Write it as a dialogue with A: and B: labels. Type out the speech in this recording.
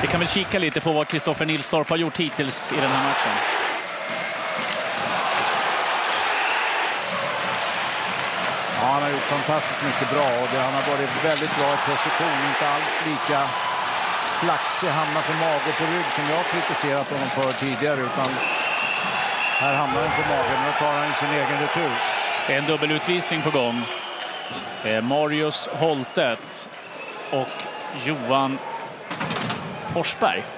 A: Vi kan väl kika lite på vad Kristoffer Nilstorp har gjort hittills i den här matchen.
B: Ja, han har gjort fantastiskt mycket bra och det, han har varit väldigt bra i position. Inte alls lika flaxig, hamnar på mage och på rygg som jag kritiserat honom för tidigare. Utan här hamnar han på magen och tar han sin egen retur.
A: Det är en dubbelutvisning på gång. Eh, Marius Holtet och Johan Forsberg